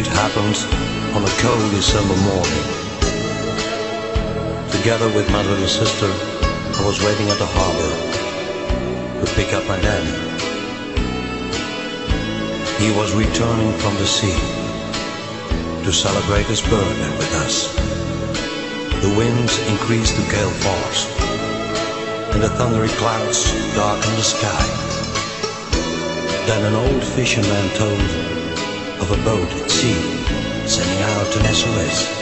It happened on a cold December morning. Together with my little sister, I was waiting at the harbor to pick up my daddy. He was returning from the sea to celebrate his birthday with us. The winds increased to gale force, and the thundery clouds darkened the sky. Then an old fisherman told of a boat at sea sending out an SOS.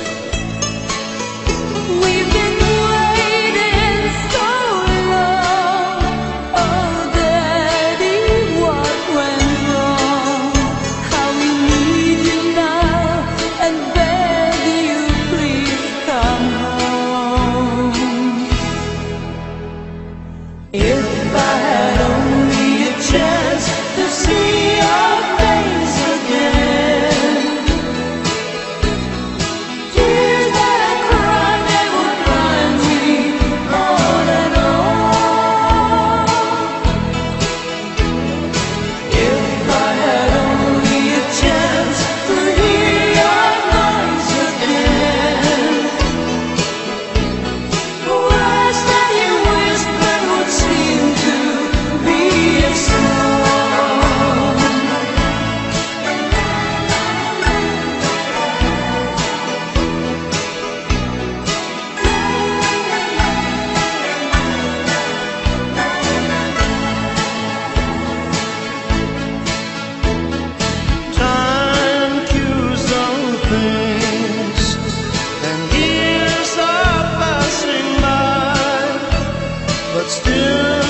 Still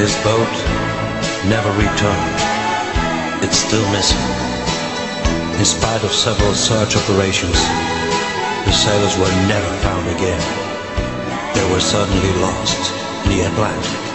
His boat never returned. It's still missing. In spite of several search operations, the sailors were never found again. They were suddenly lost in the Atlantic.